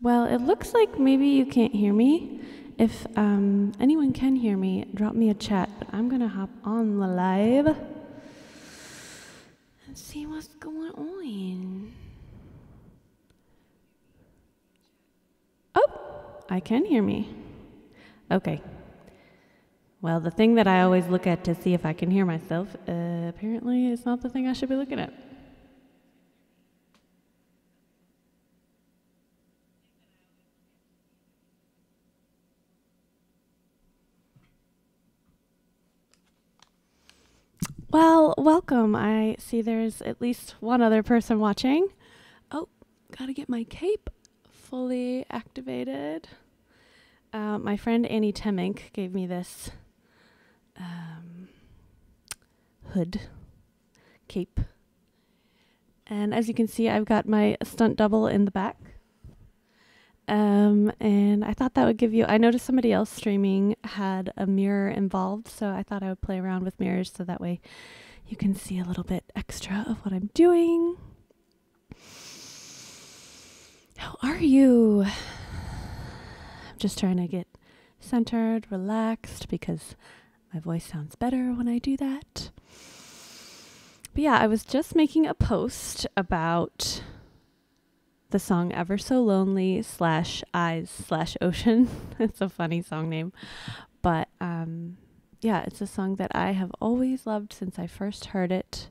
Well, it looks like maybe you can't hear me. If um, anyone can hear me, drop me a chat. But I'm gonna hop on the live and see what's going on. Oh, I can hear me. Okay. Well, the thing that I always look at to see if I can hear myself, uh, apparently, is not the thing I should be looking at. Well, welcome. I see there's at least one other person watching. Oh, gotta get my cape fully activated. Uh, my friend Annie Temink gave me this um, hood cape. And as you can see, I've got my stunt double in the back. Um, and I thought that would give you. I noticed somebody else streaming had a mirror involved, so I thought I would play around with mirrors so that way you can see a little bit extra of what I'm doing. How are you? I'm just trying to get centered, relaxed, because my voice sounds better when I do that. But yeah, I was just making a post about the song Ever So Lonely slash Eyes slash Ocean. it's a funny song name. But um, yeah, it's a song that I have always loved since I first heard it.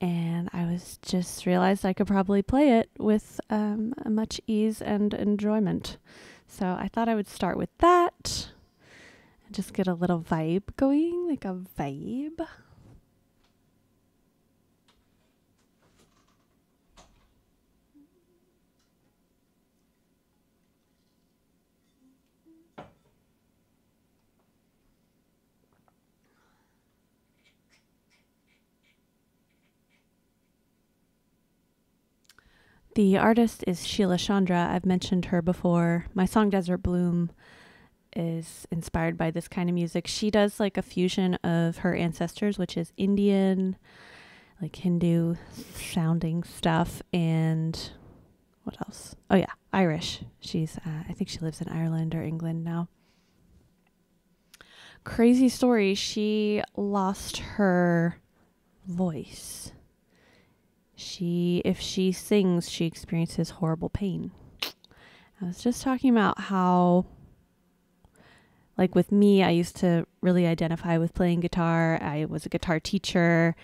And I was just realized I could probably play it with um, much ease and enjoyment. So I thought I would start with that and just get a little vibe going, like a vibe. The artist is Sheila Chandra. I've mentioned her before. My song Desert Bloom is inspired by this kind of music. She does like a fusion of her ancestors, which is Indian, like Hindu sounding stuff, and what else? Oh, yeah, Irish. She's, uh, I think she lives in Ireland or England now. Crazy story. She lost her voice she if she sings she experiences horrible pain. I was just talking about how like with me i used to really identify with playing guitar. I was a guitar teacher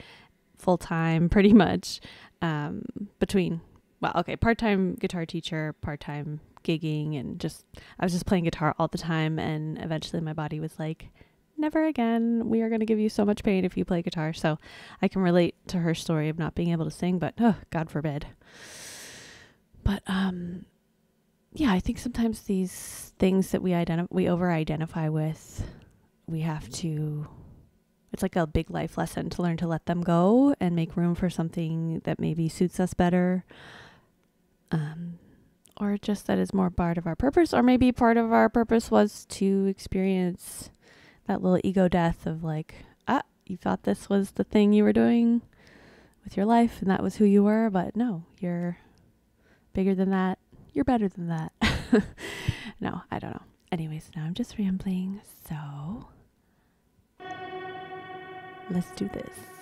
full time pretty much um, between well okay part-time guitar teacher part-time gigging and just i was just playing guitar all the time and eventually my body was like never again. We are going to give you so much pain if you play guitar. So I can relate to her story of not being able to sing, but oh, God forbid. But um, yeah, I think sometimes these things that we identify, we over identify with, we have to. It's like a big life lesson to learn to let them go and make room for something that maybe suits us better. Um, or just that is more part of our purpose, or maybe part of our purpose was to experience that little ego death of like, ah, you thought this was the thing you were doing with your life and that was who you were, but no, you're bigger than that. You're better than that. no, I don't know. Anyways, now I'm just rambling. So let's do this.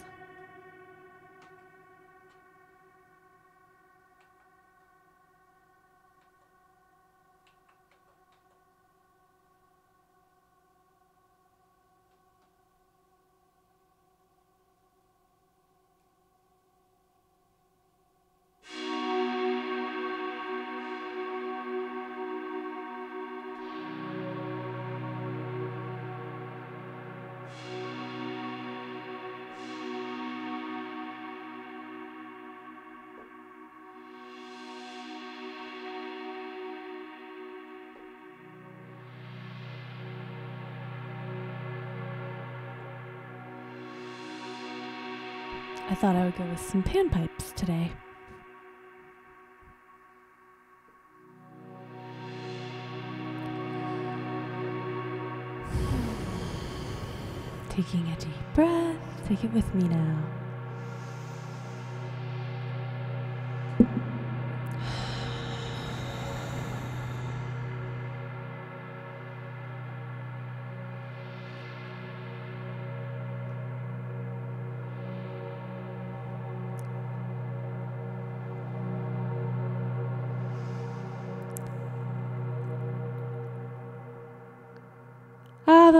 thought I would go with some panpipes today. Taking a deep breath, take it with me now.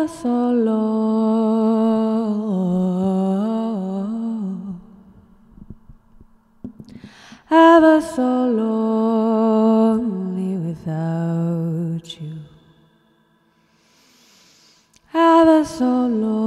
us, O. Ever so lonely without you. Ever so lonely.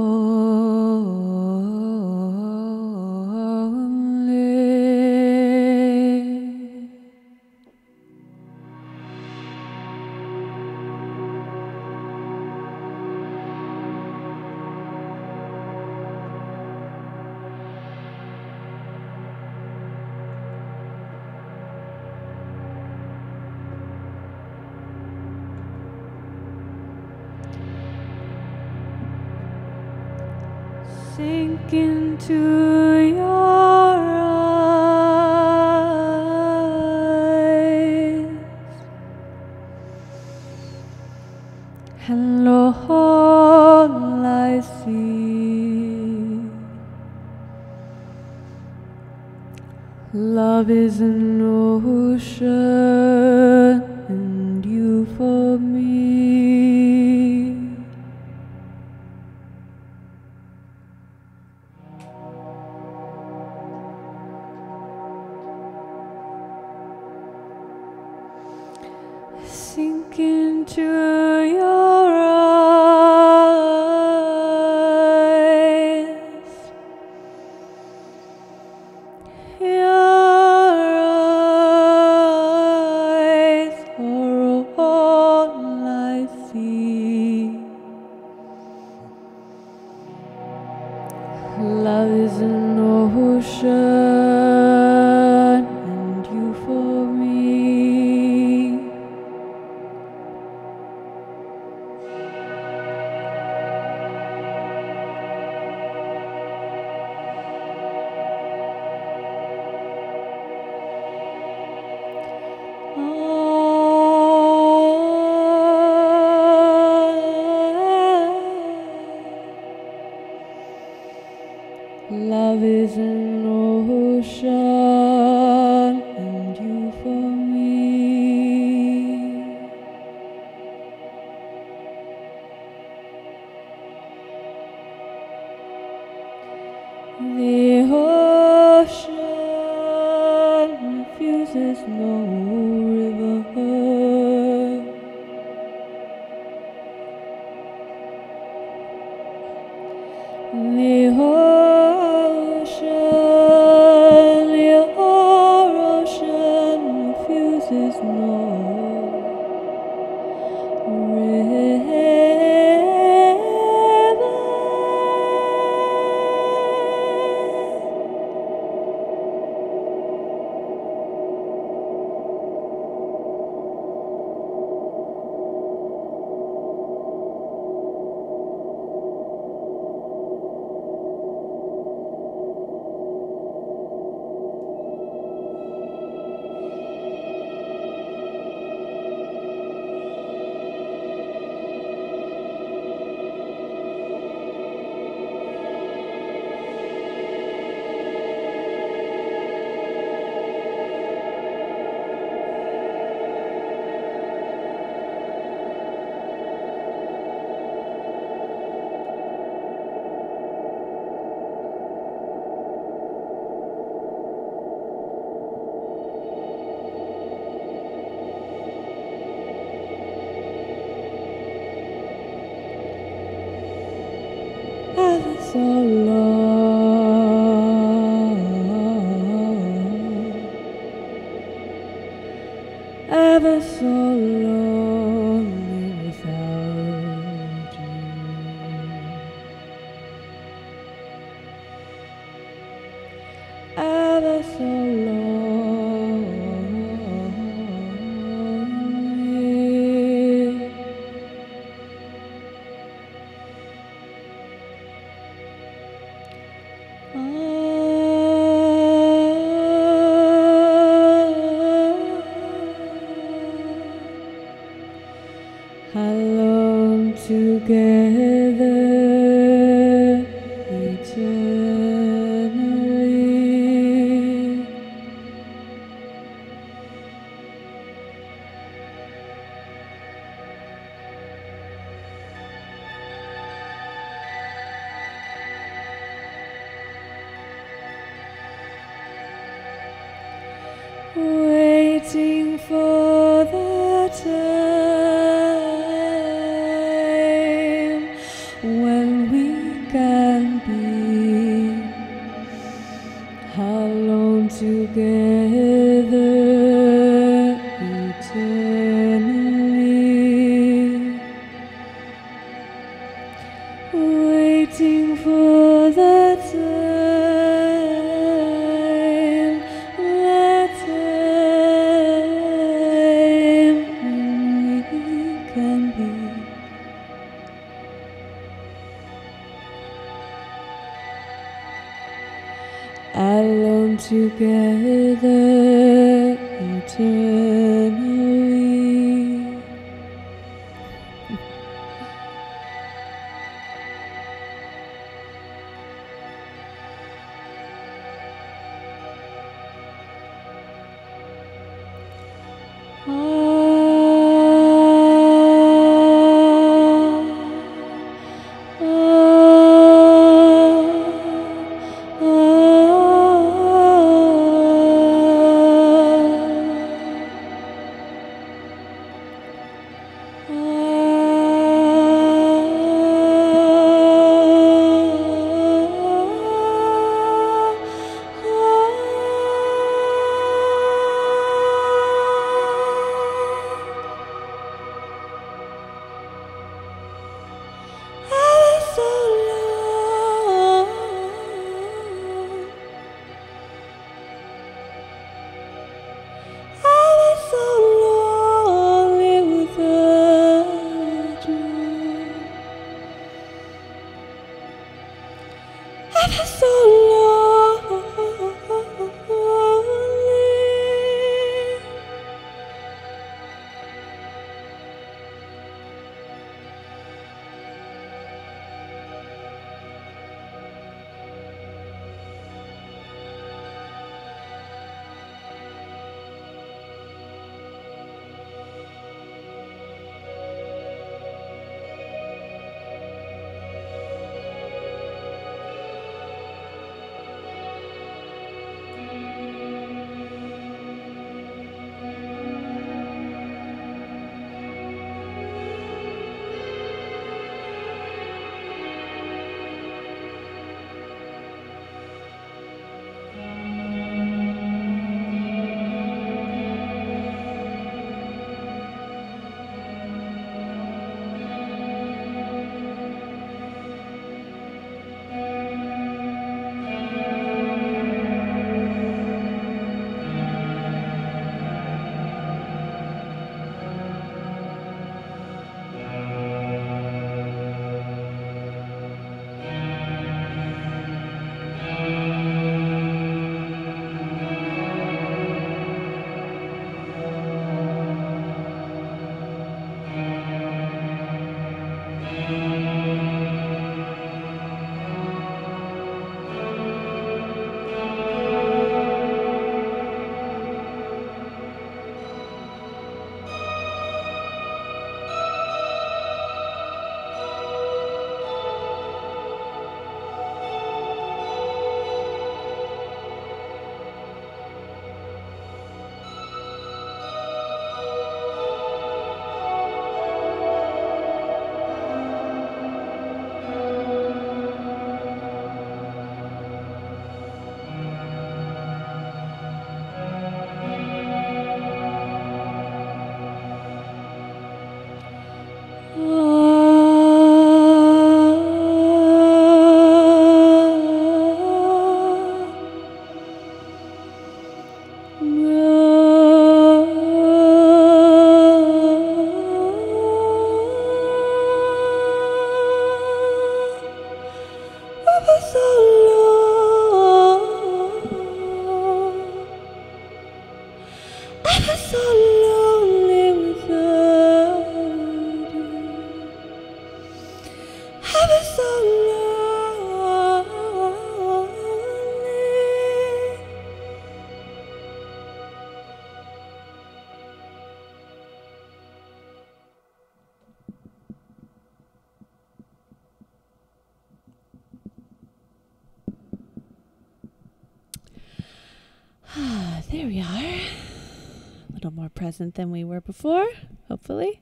Present than we were before, hopefully.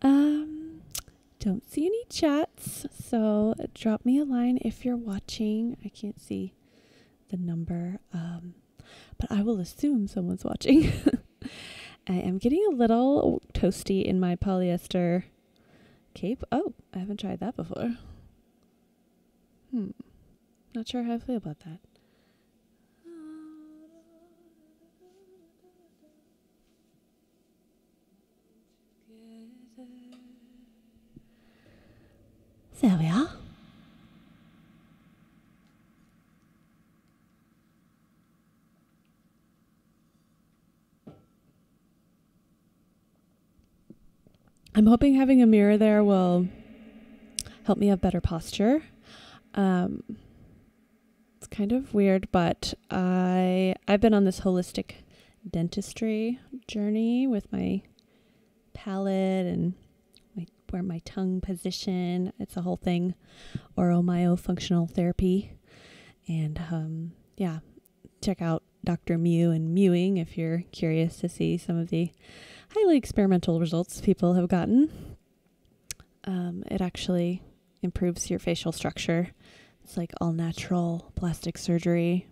Um, don't see any chats, so drop me a line if you're watching. I can't see the number, um, but I will assume someone's watching. I am getting a little toasty in my polyester cape. Oh, I haven't tried that before. Hmm. Not sure how I feel about that. There we are. I'm hoping having a mirror there will help me have better posture. Um, it's kind of weird, but I I've been on this holistic dentistry journey with my palate and my where my tongue position. It's a whole thing, oromyofunctional therapy, and um, yeah, check out Dr. Mew and Mewing if you're curious to see some of the highly experimental results people have gotten. Um, it actually improves your facial structure. It's like all natural plastic surgery,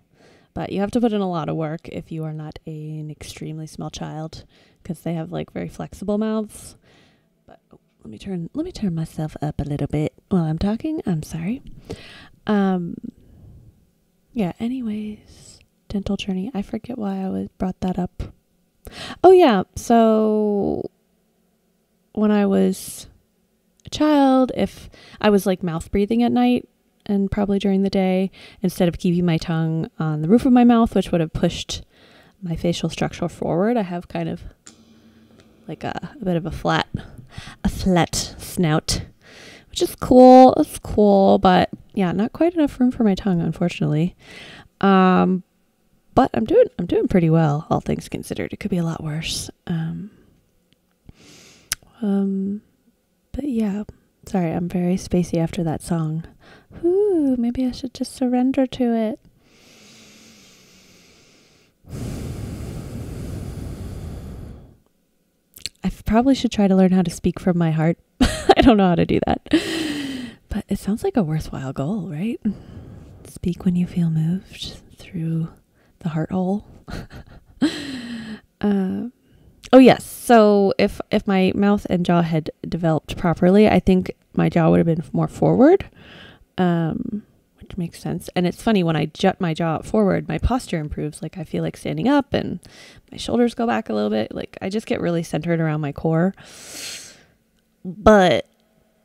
but you have to put in a lot of work if you are not an extremely small child because they have like very flexible mouths. But oh, let me turn let me turn myself up a little bit while I'm talking. I'm sorry. Um yeah, anyways, dental journey. I forget why I was brought that up. Oh yeah, so when I was a child, if I was like mouth breathing at night and probably during the day, instead of keeping my tongue on the roof of my mouth, which would have pushed my facial structure forward, I have kind of like a, a bit of a flat, a flat snout, which is cool. It's cool, but yeah, not quite enough room for my tongue, unfortunately. Um, but I'm doing I'm doing pretty well, all things considered. It could be a lot worse. Um, um, but yeah, sorry, I'm very spacey after that song. Ooh, maybe I should just surrender to it. I probably should try to learn how to speak from my heart. I don't know how to do that. But it sounds like a worthwhile goal, right? Speak when you feel moved through the heart hole. uh, oh yes. So if if my mouth and jaw had developed properly, I think my jaw would have been more forward, um, which makes sense. And it's funny when I jut my jaw forward, my posture improves. Like I feel like standing up, and my shoulders go back a little bit. Like I just get really centered around my core. But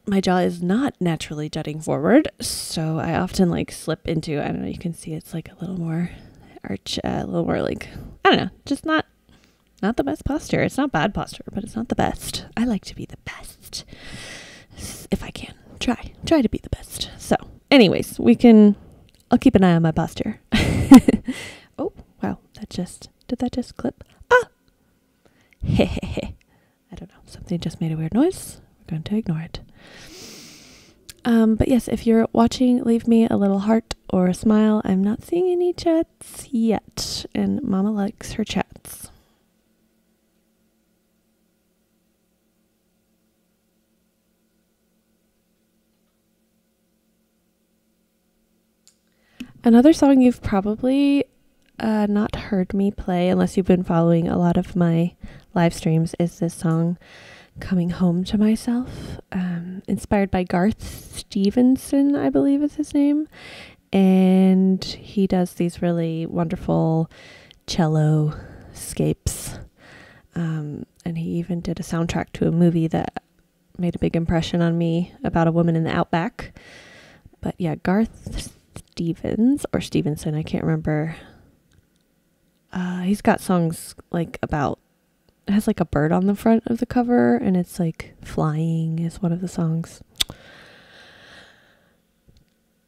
my jaw is not naturally jutting forward, so I often like slip into. I don't know. You can see it's like a little more arch, uh, a little more like I don't know, just not not the best posture. It's not bad posture, but it's not the best. I like to be the best if I can. Try, try to be the best. So, anyways, we can. I'll keep an eye on my posture. oh wow, that just did that just clip? Ah, hehehe. I don't know. Something just made a weird noise. We're going to ignore it. Um, but yes, if you're watching, leave me a little heart or a smile. I'm not seeing any chats yet, and Mama likes her chats. Another song you've probably uh, not heard me play unless you've been following a lot of my live streams is this song coming home to myself, um, inspired by Garth Stevenson, I believe is his name. And he does these really wonderful cello scapes. Um, and he even did a soundtrack to a movie that made a big impression on me about a woman in the outback. But yeah, Garth Stevens or Stevenson, I can't remember. Uh, he's got songs like about it has like a bird on the front of the cover and it's like flying is one of the songs.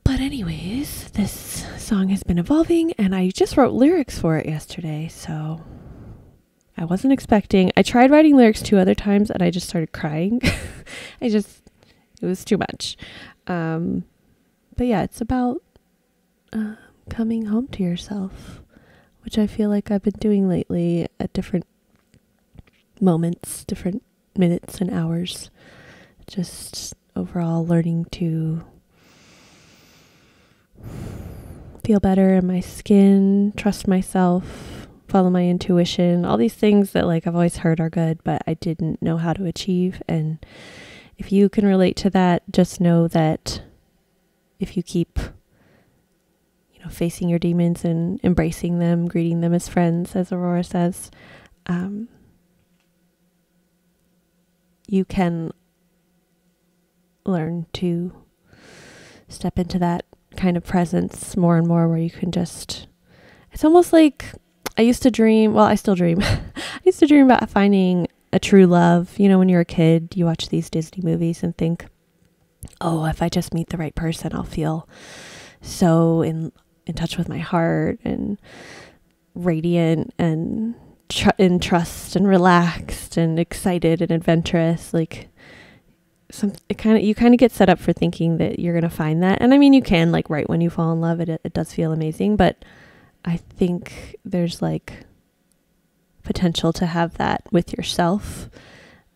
But anyways, this song has been evolving and I just wrote lyrics for it yesterday, so I wasn't expecting. I tried writing lyrics two other times and I just started crying. I just it was too much. Um but yeah, it's about uh, coming home to yourself which I feel like I've been doing lately at different moments, different minutes and hours. Just overall learning to feel better in my skin, trust myself, follow my intuition, all these things that like I've always heard are good, but I didn't know how to achieve. And if you can relate to that, just know that if you keep you know facing your demons and embracing them, greeting them as friends, as Aurora says, um, you can learn to step into that kind of presence more and more where you can just it's almost like I used to dream, well I still dream. I used to dream about finding a true love. You know, when you're a kid, you watch these Disney movies and think, "Oh, if I just meet the right person, I'll feel so in in touch with my heart and radiant and tr- in trust and relaxed and excited and adventurous." Like some it kind of you kind of get set up for thinking that you're going to find that and i mean you can like right when you fall in love it it does feel amazing but i think there's like potential to have that with yourself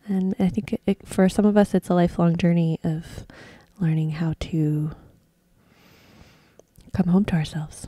and i think it, it, for some of us it's a lifelong journey of learning how to come home to ourselves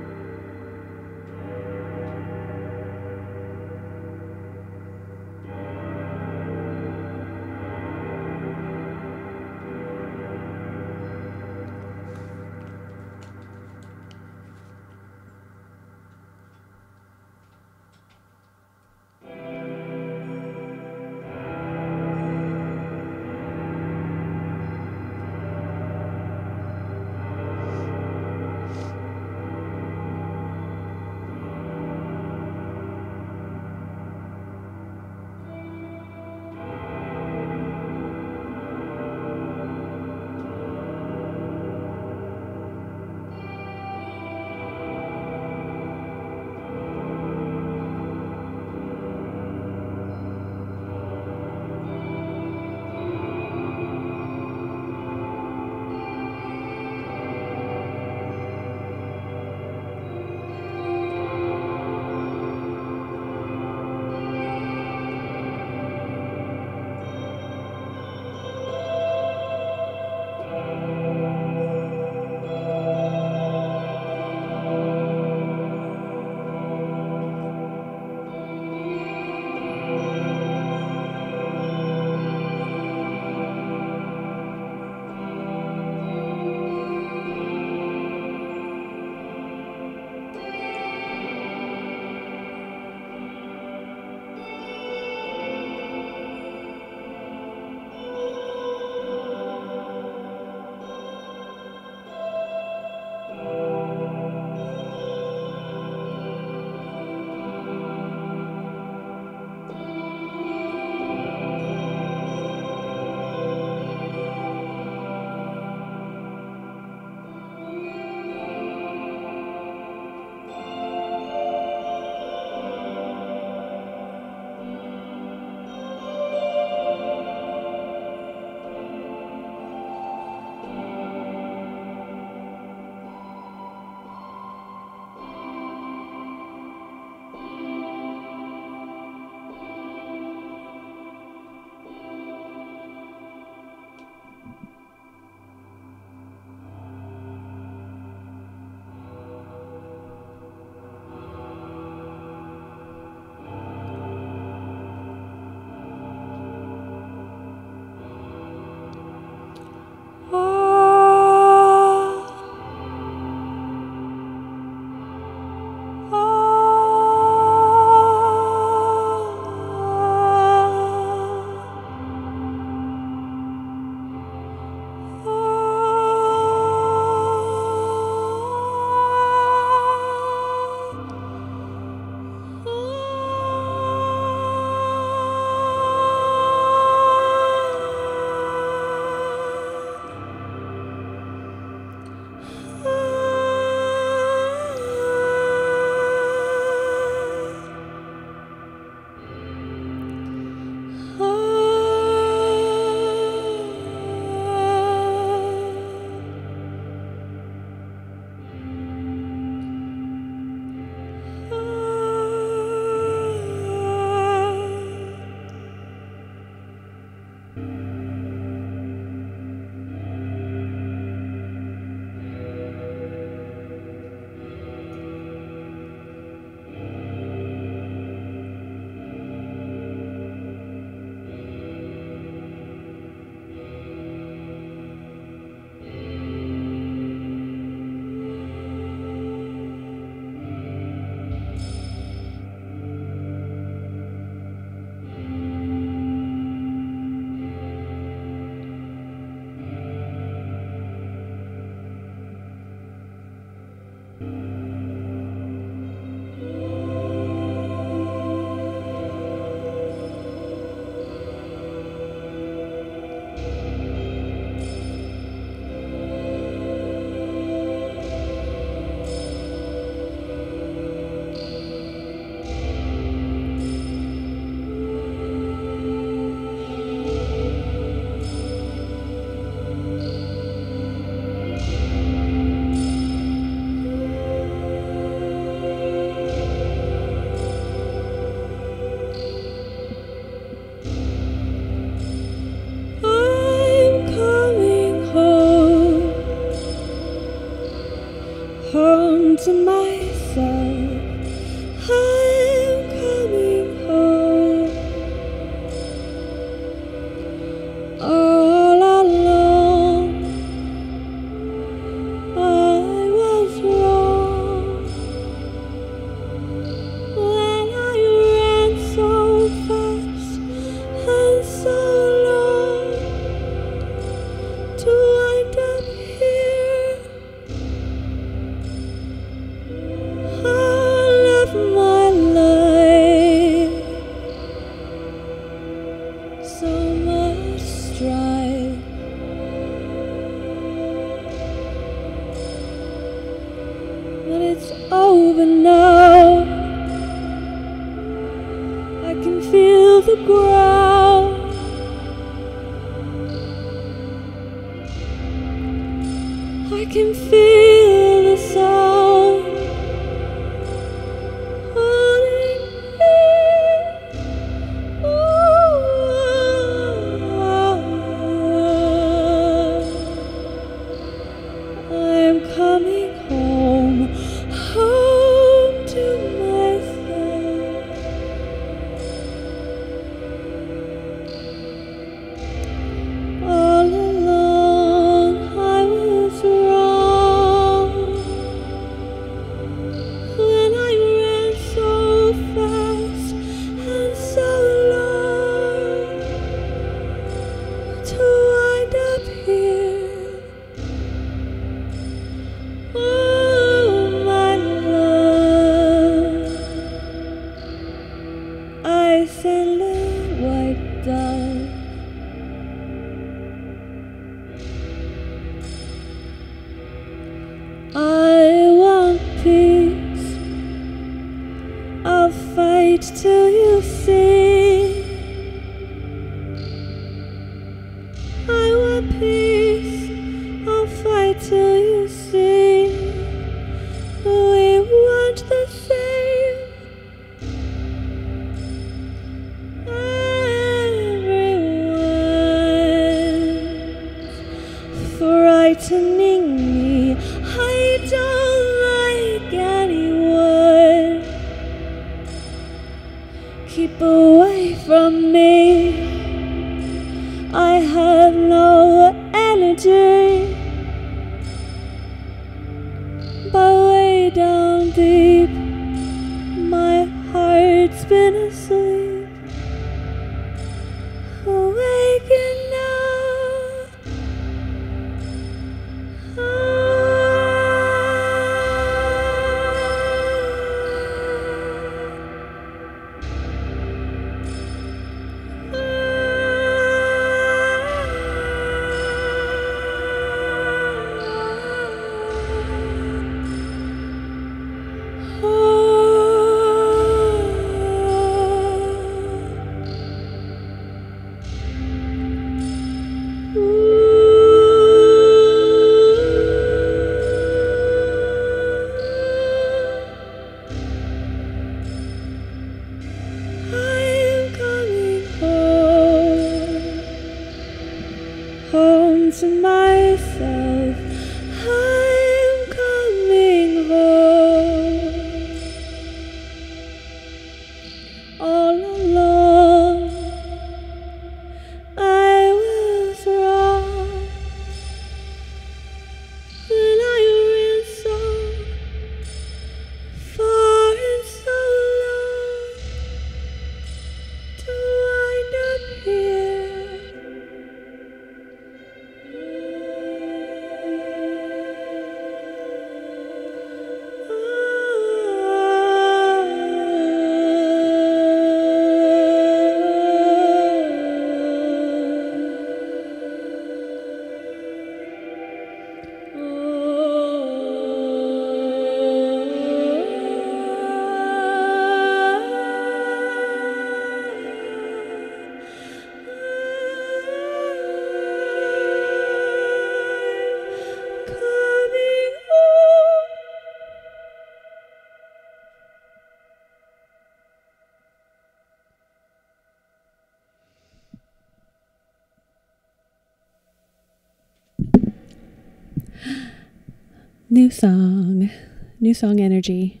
New song energy.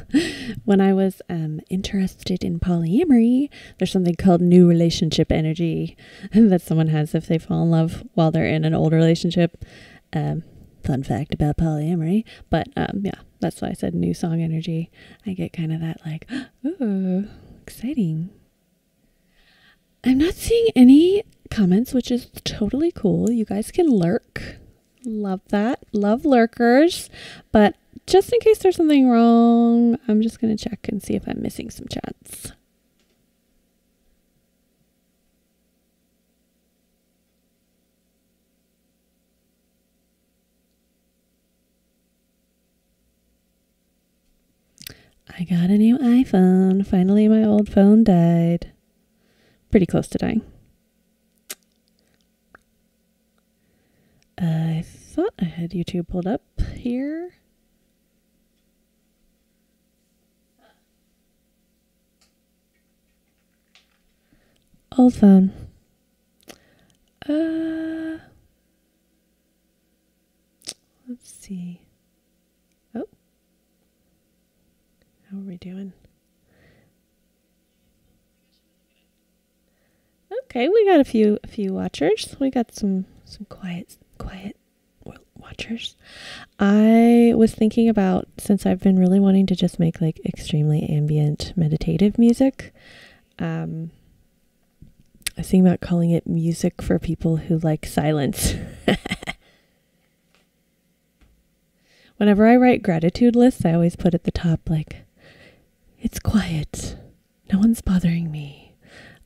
when I was um, interested in polyamory, there's something called new relationship energy that someone has if they fall in love while they're in an old relationship. Um, fun fact about polyamory. But um, yeah, that's why I said new song energy. I get kind of that like, ooh, exciting. I'm not seeing any comments, which is totally cool. You guys can lurk. Love that. Love lurkers. But just in case there's something wrong, I'm just going to check and see if I'm missing some chats. I got a new iPhone. Finally, my old phone died. Pretty close to dying. I thought I had YouTube pulled up here. Old phone. Uh, let's see. Oh, how are we doing? Okay, we got a few a few watchers. We got some some quiet quiet watchers. I was thinking about since I've been really wanting to just make like extremely ambient meditative music. Um, I was thinking about calling it music for people who like silence. Whenever I write gratitude lists, I always put at the top like, "It's quiet, no one's bothering me."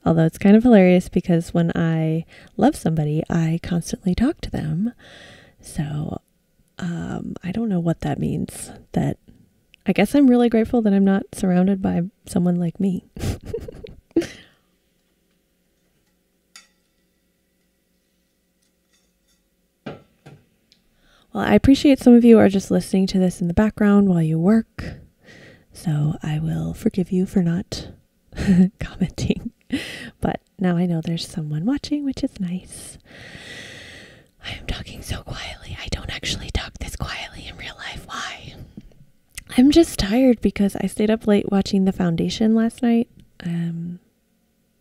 Although it's kind of hilarious because when I love somebody, I constantly talk to them. So um, I don't know what that means. That I guess I'm really grateful that I'm not surrounded by someone like me. well, I appreciate some of you are just listening to this in the background while you work. So I will forgive you for not commenting. But now I know there's someone watching, which is nice. I am talking so quietly. I don't actually talk this quietly in real life. Why? I'm just tired because I stayed up late watching The Foundation last night. Um,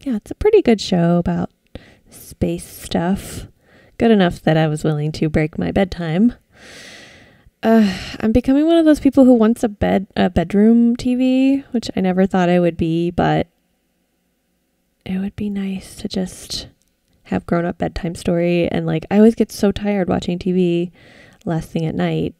yeah, it's a pretty good show about space stuff. Good enough that I was willing to break my bedtime. Uh, I'm becoming one of those people who wants a bed a bedroom TV, which I never thought I would be, but it would be nice to just have grown up bedtime story and like I always get so tired watching TV last thing at night.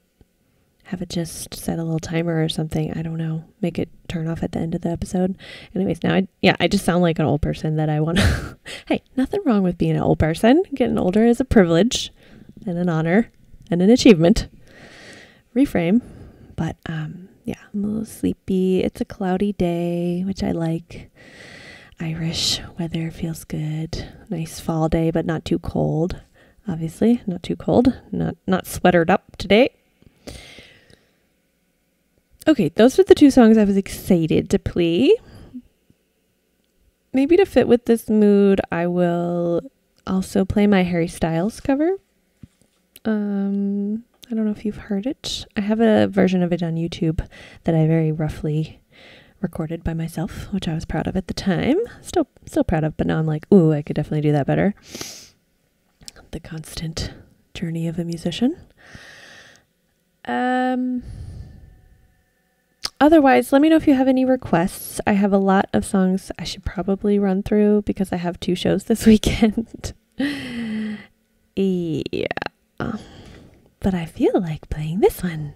Have it just set a little timer or something. I don't know. Make it turn off at the end of the episode. Anyways, now I yeah, I just sound like an old person that I want to Hey, nothing wrong with being an old person. Getting older is a privilege and an honor and an achievement. Reframe. But um yeah, I'm a little sleepy. It's a cloudy day, which I like. Irish weather feels good. Nice fall day, but not too cold. Obviously, not too cold. Not not sweatered up today. Okay, those are the two songs I was excited to play. Maybe to fit with this mood, I will also play my Harry Styles cover. Um, I don't know if you've heard it. I have a version of it on YouTube that I very roughly recorded by myself, which I was proud of at the time. Still still proud of, but now I'm like, ooh, I could definitely do that better. The constant journey of a musician. Um Otherwise, let me know if you have any requests. I have a lot of songs I should probably run through because I have two shows this weekend. yeah. But I feel like playing this one.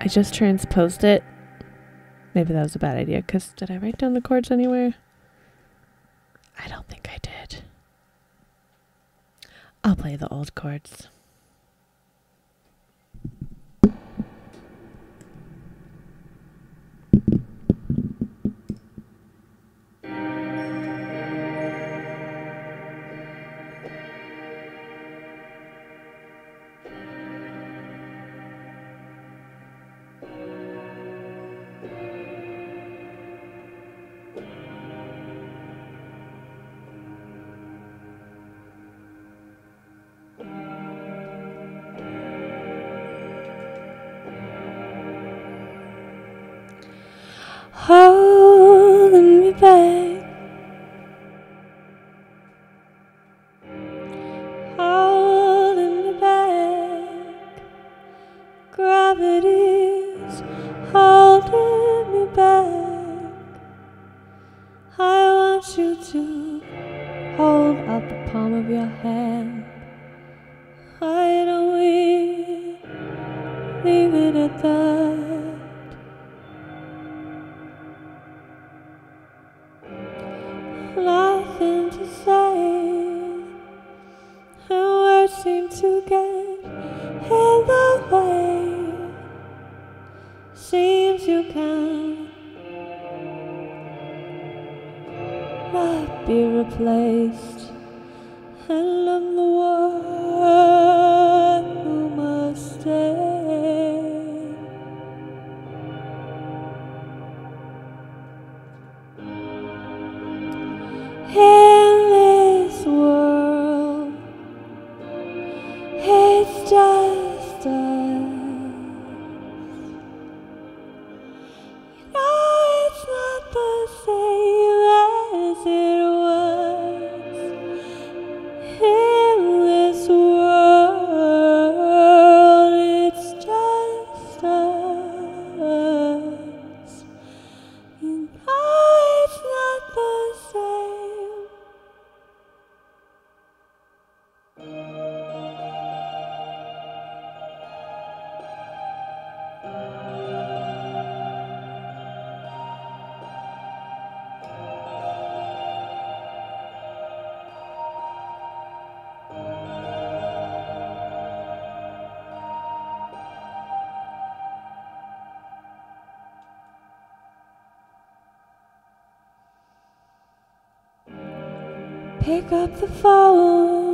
I just transposed it. Maybe that was a bad idea because did I write down the chords anywhere? I don't think I did. I'll play the old chords. Pick up the phone.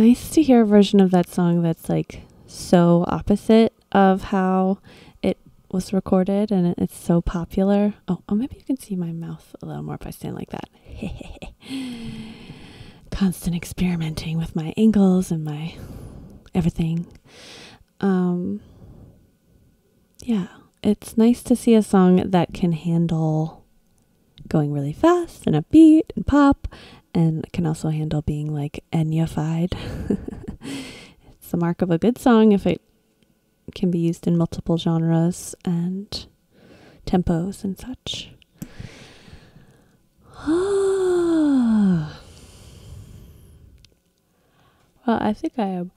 Nice to hear a version of that song that's like so opposite of how it was recorded and it's so popular. Oh, oh maybe you can see my mouth a little more if I stand like that. Constant experimenting with my angles and my everything. Um yeah, it's nice to see a song that can handle going really fast and upbeat and pop and can also handle being like Enya-fied. it's the mark of a good song if it can be used in multiple genres and tempos and such. well, I think I am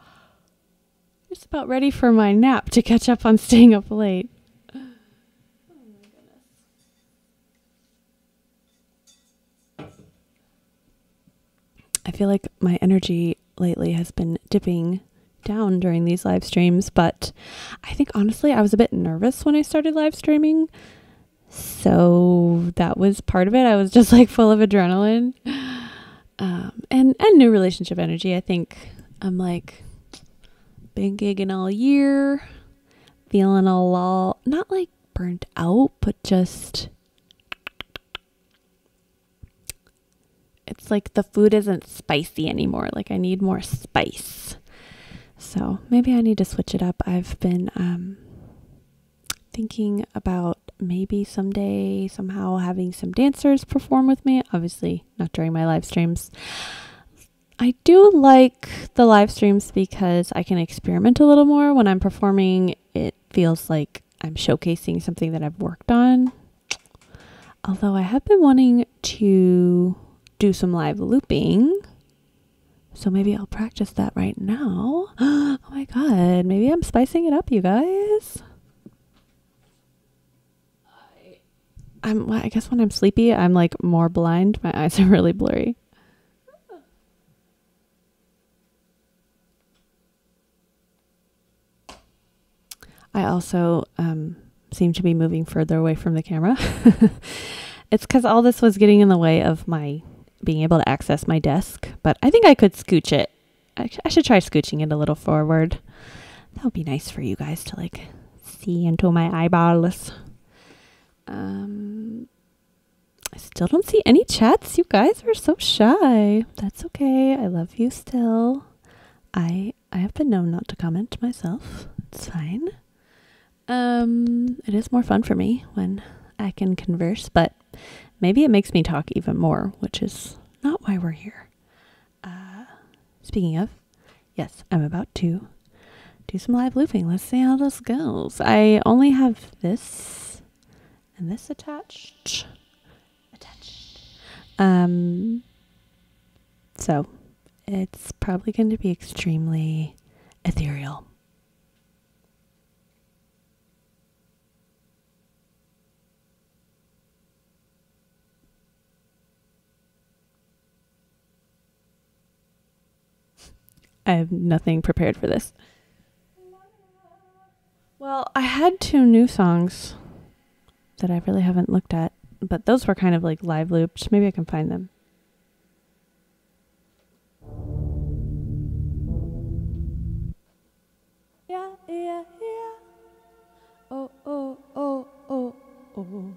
just about ready for my nap to catch up on staying up late. I feel like my energy lately has been dipping down during these live streams, but I think honestly, I was a bit nervous when I started live streaming. So that was part of it. I was just like full of adrenaline um, and, and new relationship energy. I think I'm like been gigging all year, feeling all, all not like burnt out, but just it's like the food isn't spicy anymore. Like I need more spice. So maybe I need to switch it up. I've been um, thinking about maybe someday somehow having some dancers perform with me. Obviously, not during my live streams. I do like the live streams because I can experiment a little more. When I'm performing, it feels like I'm showcasing something that I've worked on. Although I have been wanting to do some live looping. So maybe I'll practice that right now. oh my god, maybe I'm spicing it up, you guys. I'm I guess when I'm sleepy, I'm like more blind. My eyes are really blurry. I also um, seem to be moving further away from the camera. it's because all this was getting in the way of my being able to access my desk, but I think I could scooch it. I, I should try scooching it a little forward. That would be nice for you guys to like see into my eyeballs. Um, I still don't see any chats. You guys are so shy. That's okay. I love you still. I I have been known not to comment myself. It's fine. Um, it is more fun for me when I can converse, but maybe it makes me talk even more, which is not why we're here. Uh, speaking of, yes, I'm about to do some live looping. Let's see how this goes. I only have this and this attached. Attached. Um, so it's probably going to be extremely ethereal. I have nothing prepared for this. Well, I had two new songs that I really haven't looked at, but those were kind of like live looped. Maybe I can find them. Yeah, yeah, yeah. Oh, oh, oh, oh, oh.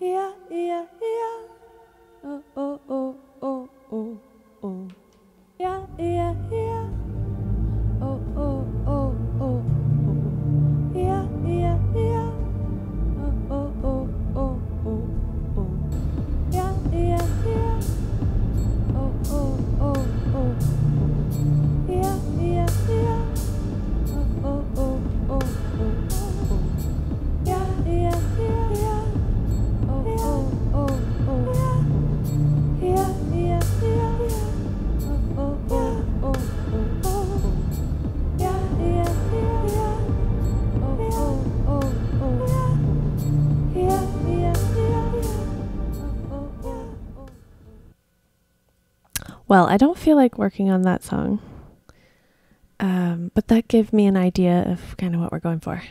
Yeah, yeah, yeah. Oh, oh, oh, oh, oh, Well, I don't feel like working on that song. Um, but that gave me an idea of kind of what we're going for.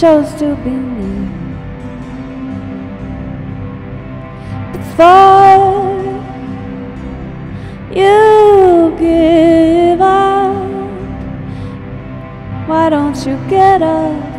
Chose to be me. Before you give up, why don't you get up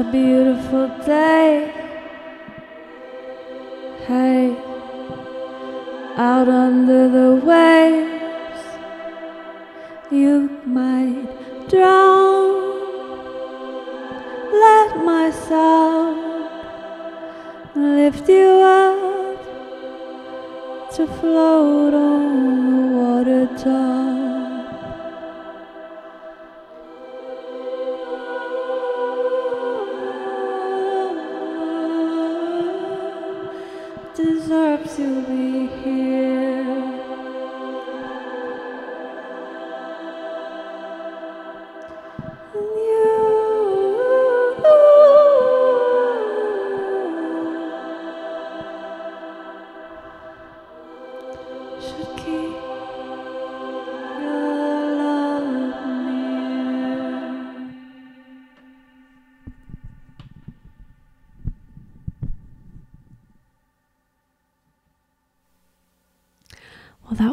a beautiful day. Hey, out under the waves, you might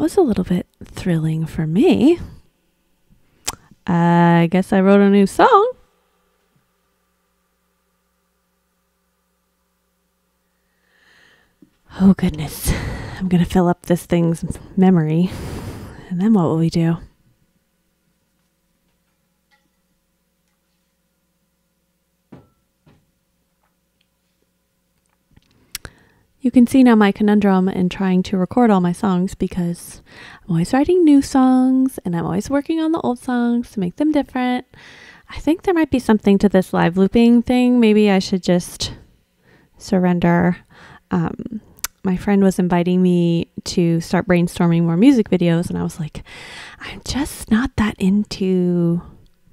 was a little bit thrilling for me. I guess I wrote a new song. Oh, goodness. I'm going to fill up this thing's memory. And then what will we do? You can see now my conundrum in trying to record all my songs because I'm always writing new songs and I'm always working on the old songs to make them different. I think there might be something to this live looping thing. Maybe I should just surrender. Um, my friend was inviting me to start brainstorming more music videos, and I was like, I'm just not that into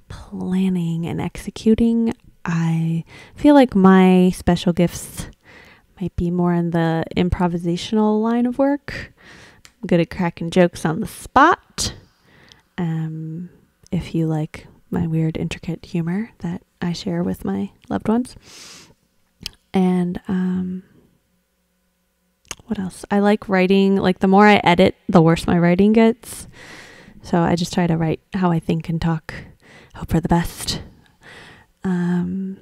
planning and executing. I feel like my special gifts might be more in the improvisational line of work. I'm good at cracking jokes on the spot. Um, if you like my weird, intricate humor that I share with my loved ones. And um, what else? I like writing. Like, the more I edit, the worse my writing gets. So I just try to write how I think and talk, hope for the best. Um,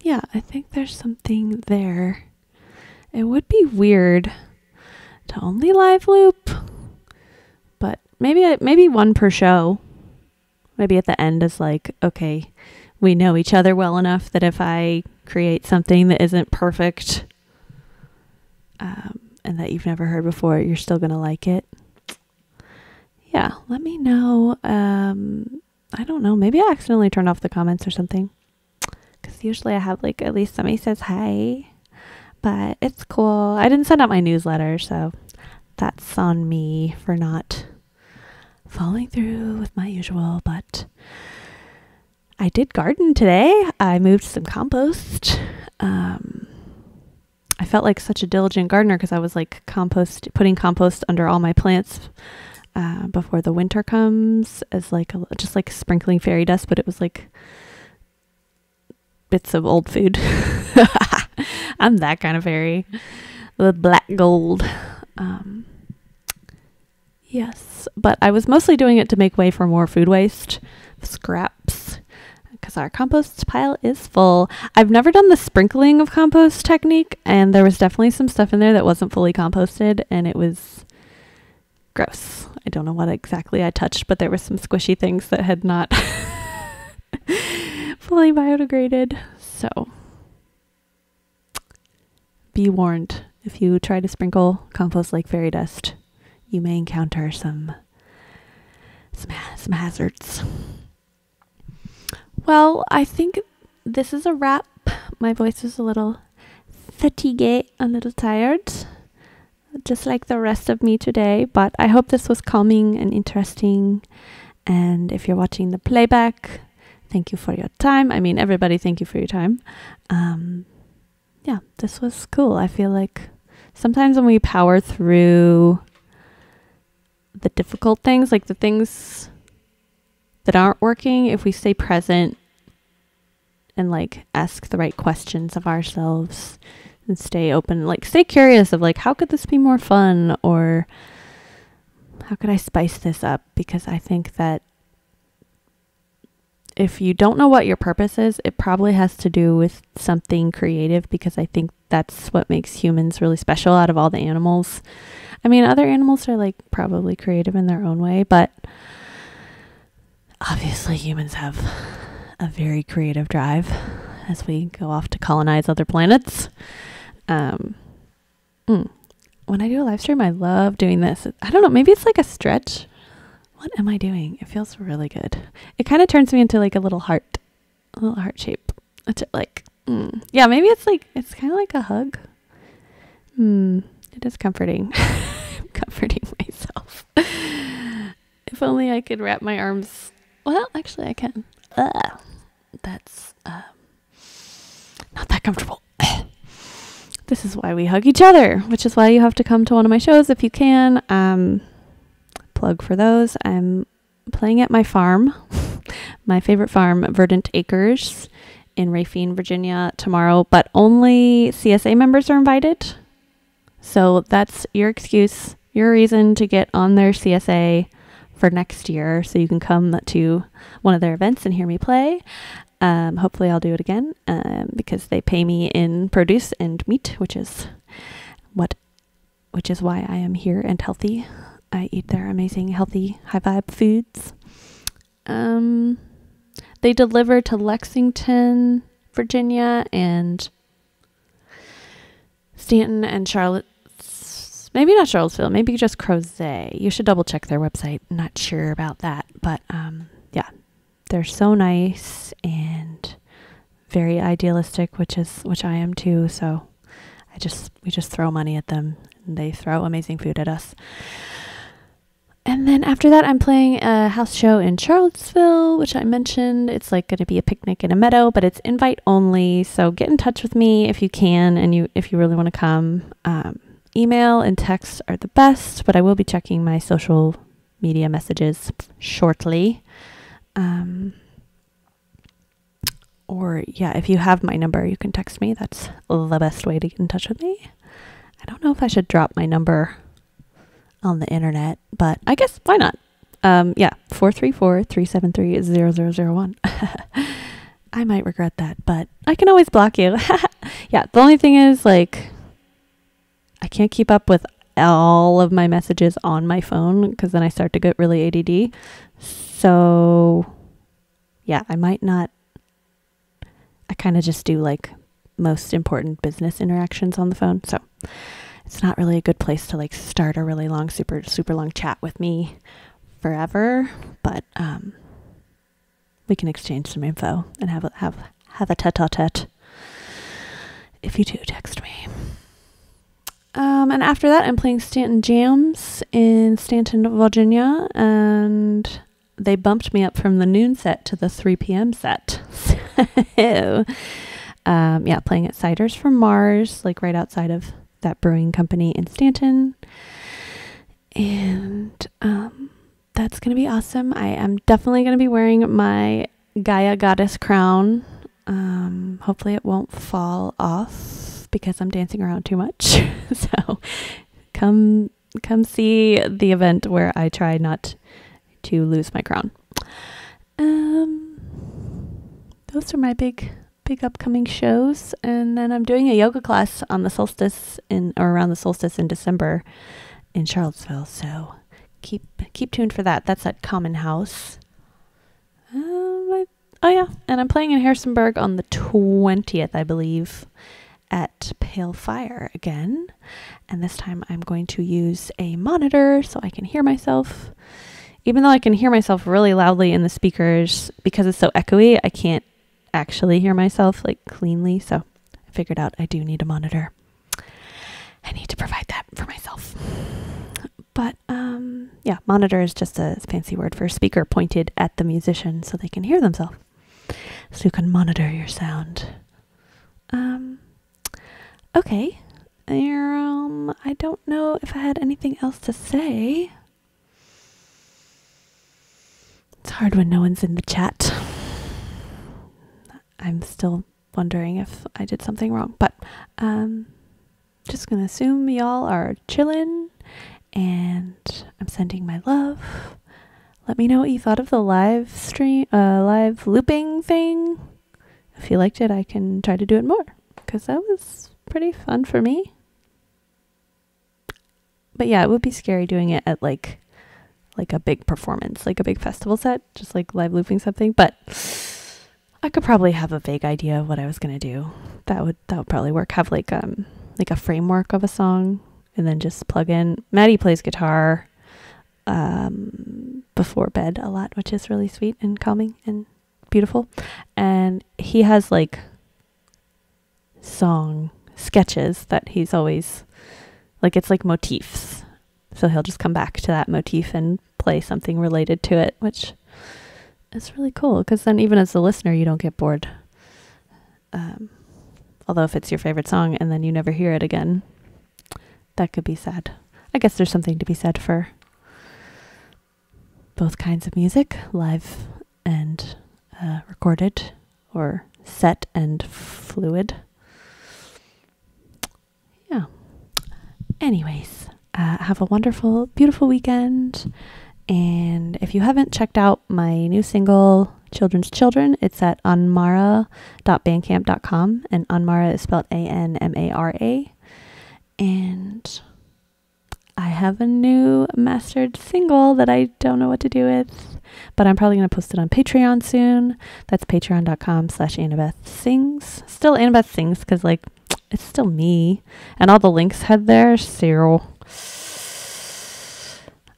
yeah, I think there's something there. It would be weird to only live loop, but maybe maybe one per show. Maybe at the end is like, okay, we know each other well enough that if I create something that isn't perfect um, and that you've never heard before, you're still to like it. Yeah, let me know. Um, I don't know. Maybe I accidentally turned off the comments or something. Because usually I have like at least somebody says hi. But it's cool. I didn't send out my newsletter, so that's on me for not following through with my usual. But I did garden today. I moved some compost. Um, I felt like such a diligent gardener because I was like compost, putting compost under all my plants uh, before the winter comes as like a, just like sprinkling fairy dust, but it was like bits of old food. I'm that kind of fairy. The black gold. Um, yes, but I was mostly doing it to make way for more food waste, scraps, because our compost pile is full. I've never done the sprinkling of compost technique, and there was definitely some stuff in there that wasn't fully composted, and it was gross. I don't know what exactly I touched, but there were some squishy things that had not fully biodegraded. So be warned if you try to sprinkle compost like fairy dust, you may encounter some some, some hazards. Well, I think this is a wrap. My voice is a little fatigued, a little tired, just like the rest of me today, but I hope this was calming and interesting. And if you're watching the playback, thank you for your time. I mean, everybody, thank you for your time. Um, yeah, this was cool. I feel like sometimes when we power through the difficult things, like the things that aren't working, if we stay present and like ask the right questions of ourselves and stay open, like stay curious of like, how could this be more fun or how could I spice this up? Because I think that if you don't know what your purpose is, it probably has to do with something creative because I think that's what makes humans really special out of all the animals. I mean, other animals are like probably creative in their own way, but obviously humans have a very creative drive as we go off to colonize other planets. Um, mm, when I do a live stream, I love doing this. I don't know, maybe it's like a stretch what am I doing? It feels really good. It kind of turns me into like a little heart, a little heart shape. It's like, mm. yeah, maybe it's like, it's kind of like a hug. Hmm, it is comforting. I'm comforting myself. if only I could wrap my arms. Well, actually, I can. Ugh, that's um, not that comfortable. this is why we hug each other, which is why you have to come to one of my shows if you can. Um, plug for those. I'm playing at my farm, my favorite farm, Verdant Acres in Raphine, Virginia tomorrow, but only CSA members are invited. So that's your excuse, your reason to get on their CSA for next year so you can come to one of their events and hear me play. Um, hopefully, I'll do it again um, because they pay me in produce and meat, which is what, which is why I am here and healthy I eat their amazing, healthy, high vibe foods. Um, they deliver to Lexington, Virginia, and Staunton and Charlotte. Maybe not Charlottesville, maybe just Crozet. You should double check their website. not sure about that, but um, yeah, they're so nice and very idealistic, which is which I am too. So I just we just throw money at them, and they throw amazing food at us. And then after that, I'm playing a house show in Charlottesville, which I mentioned. It's like going to be a picnic in a meadow, but it's invite only. So get in touch with me if you can, and you if you really want to come. Um, email and text are the best, but I will be checking my social media messages shortly. Um, or yeah, if you have my number, you can text me. That's the best way to get in touch with me. I don't know if I should drop my number on the internet, but I guess why not? Um, yeah, 434 373 0001. I might regret that, but I can always block you. yeah, the only thing is, like, I can't keep up with all of my messages on my phone because then I start to get really ADD. So, yeah, I might not I kind of just do like most important business interactions on the phone. So it's not really a good place to like start a really long, super, super long chat with me forever. But um, we can exchange some info and have a, have have a tete-a-tete if you do text me. Um, and after that, I'm playing Staunton Jams in Staunton, Virginia, and they bumped me up from the noon set to the 3 p.m. set. so, um, yeah, playing at Ciders from Mars, like right outside of that brewing company in Staunton. And um, that's going to be awesome. I am definitely going to be wearing my Gaia Goddess crown. Um, hopefully, it won't fall off because I'm dancing around too much. so, come come see the event where I try not to lose my crown. Um, those are my big big upcoming shows, and then I'm doing a yoga class on the solstice in or around the solstice in December in Charlottesville. So keep keep tuned for that. That's at Common House. Um, I, oh yeah, and I'm playing in Harrisonburg on the twentieth, I believe, at Pale Fire again. And this time I'm going to use a monitor so I can hear myself. Even though I can hear myself really loudly in the speakers because it's so echoey, I can't actually hear myself like cleanly. So I figured out I do need a monitor. I need to provide that for myself. But um, yeah, monitor is just a fancy word for a speaker pointed at the musician so they can hear themselves. So you can monitor your sound. Um, okay. Um, I don't know if I had anything else to say. It's hard when no one's in the chat. I'm still wondering if I did something wrong, but um, just gonna assume y'all are chilling, and I'm sending my love. Let me know what you thought of the live stream, uh, live looping thing. If you liked it, I can try to do it more because that was pretty fun for me. But yeah, it would be scary doing it at like like a big performance, like a big festival set, just like live looping something, but I could probably have a vague idea of what I was gonna do. That would that would probably work. Have like um like a framework of a song, and then just plug in. Maddie plays guitar um, before bed a lot, which is really sweet and calming and beautiful. And he has like song sketches that he's always like it's like motifs. So he'll just come back to that motif and play something related to it, which it's really cool because then even as a listener, you don't get bored. Um, although if it's your favorite song and then you never hear it again, that could be sad. I guess there's something to be said for both kinds of music, live and uh, recorded, or set and fluid. Yeah. Anyways, uh, have a wonderful, beautiful weekend. And if you haven't checked out my new single, Children's Children, it's at anmara.bandcamp.com. And Anmara is spelled A N M A R A. And I have a new mastered single that I don't know what to do with, but I'm probably going to post it on Patreon soon. That's patreon.com slash Annabeth Sings. Still Annabeth Sings because, like, it's still me. And all the links head there. So,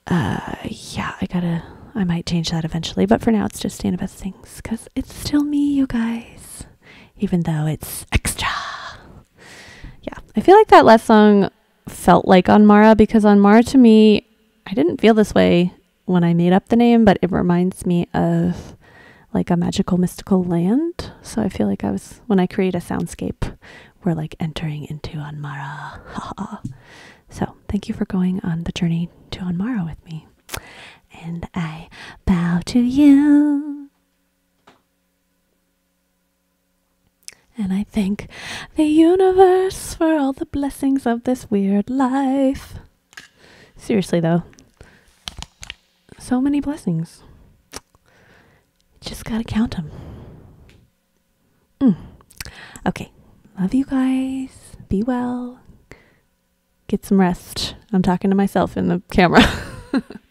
uh, yeah, I gotta, I might change that eventually, but for now it's just Annabeth Sings because it's still me, you guys, even though it's extra. Yeah, I feel like that last song felt like Anmara because Anmara to me, I didn't feel this way when I made up the name, but it reminds me of like a magical mystical land. So I feel like I was when I create a soundscape, we're like entering into Anmara. so thank you for going on the journey to Anmara with me. And I bow to you. And I thank the universe for all the blessings of this weird life. Seriously, though, so many blessings. Just gotta count them. Mm. Okay. Love you guys. Be well. Get some rest. I'm talking to myself in the camera.